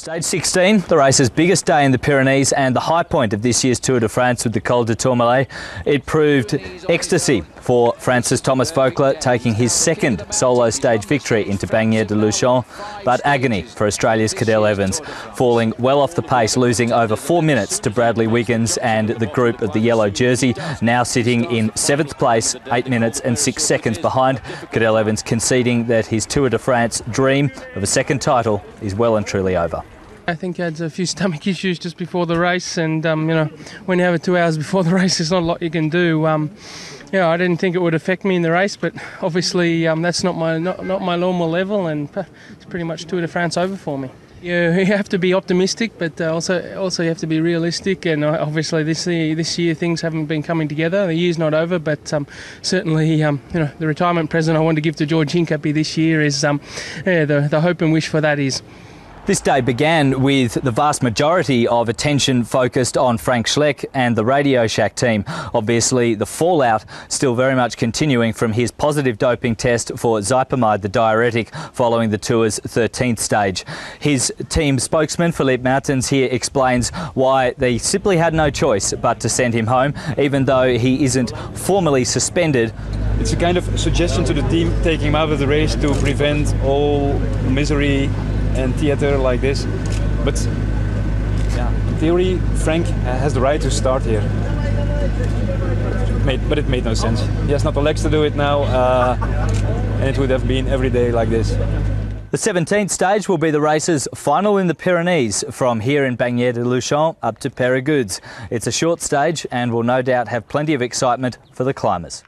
Stage 16, the race's biggest day in the Pyrenees and the high point of this year's Tour de France with the Col de Tourmalet. It proved ecstasy for France's Thomas Voeckler, taking his second solo stage victory into Bagnères de Luchon, but agony for Australia's Cadel Evans, falling well off the pace, losing over four minutes to Bradley Wiggins and the group of the yellow jersey, now sitting in seventh place, eight minutes and six seconds behind. Cadel Evans conceding that his Tour de France dream of a second title is well and truly over. I think I had a few stomach issues just before the race, and um, you know, when you have it two hours before the race, there's not a lot you can do. Um, yeah, I didn't think it would affect me in the race, but obviously um, that's not my not, not my normal level, and it's pretty much Tour de France over for me. Yeah, you have to be optimistic, but uh, also also you have to be realistic. And uh, obviously this year, this year things haven't been coming together. The year's not over, but um, certainly um, you know the retirement present I want to give to George Hincapie this year is um, yeah, the the hope and wish for that is this day began with the vast majority of attention focused on Frank Schleck and the Radio Shack team. Obviously, the fallout still very much continuing from his positive doping test for Xipamide, the diuretic, following the tour's 13th stage. His team spokesman, Philippe Maertens, here explains why they simply had no choice but to send him home, even though he isn't formally suspended. It's a kind of suggestion to the team taking him out of the race to prevent all misery and theater like this. But yeah, in theory, Frank has the right to start here. Made, but it made no sense. He has not the legs to do it now, uh, and it would have been every day like this. The 17th stage will be the race's final in the Pyrenees from here in Bagnères de Luchon up to Peyragudes. It's a short stage and will no doubt have plenty of excitement for the climbers.